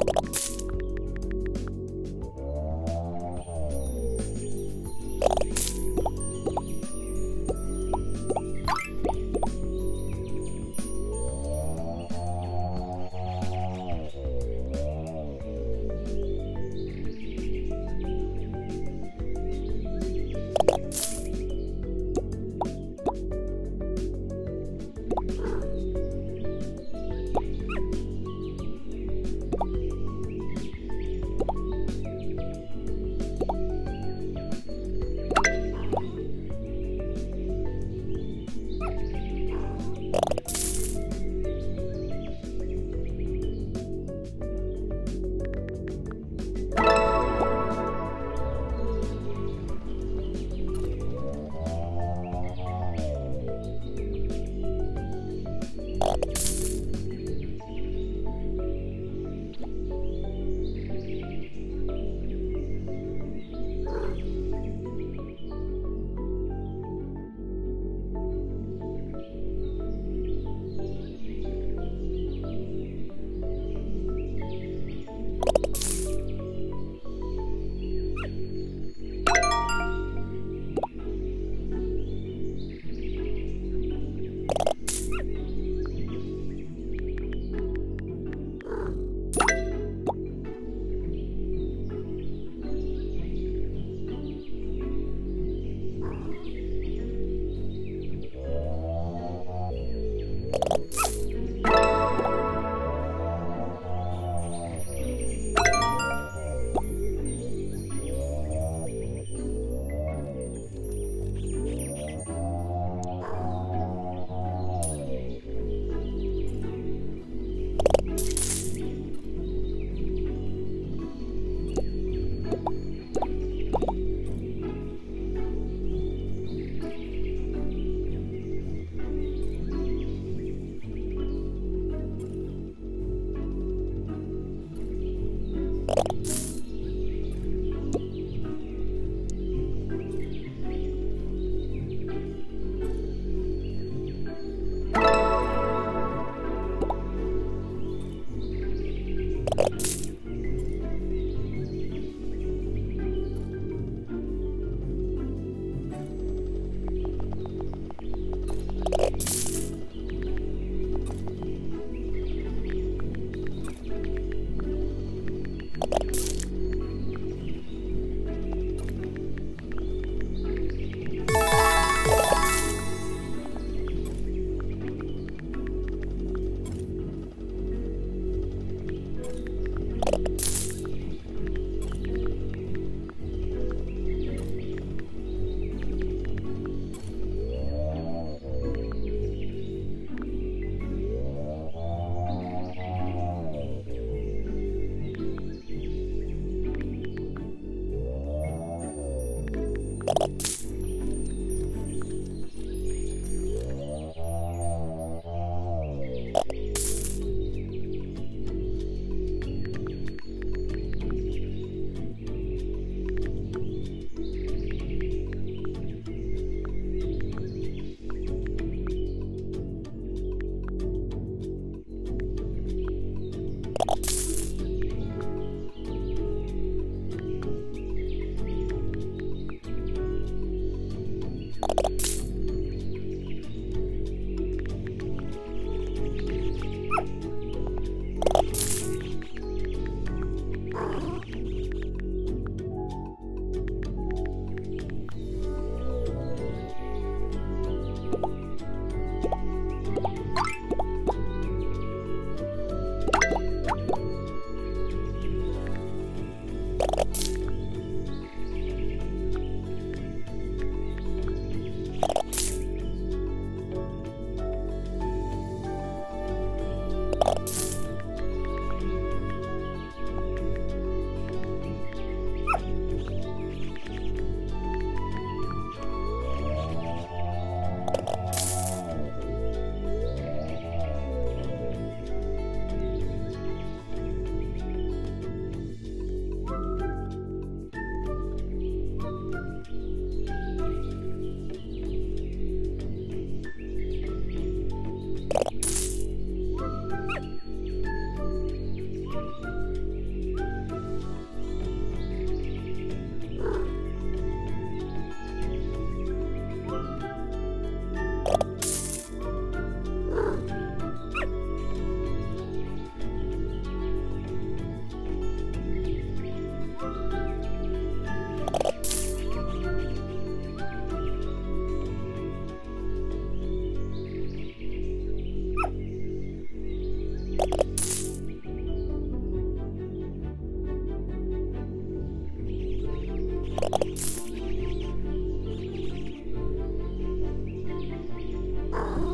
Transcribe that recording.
あっ。Oh.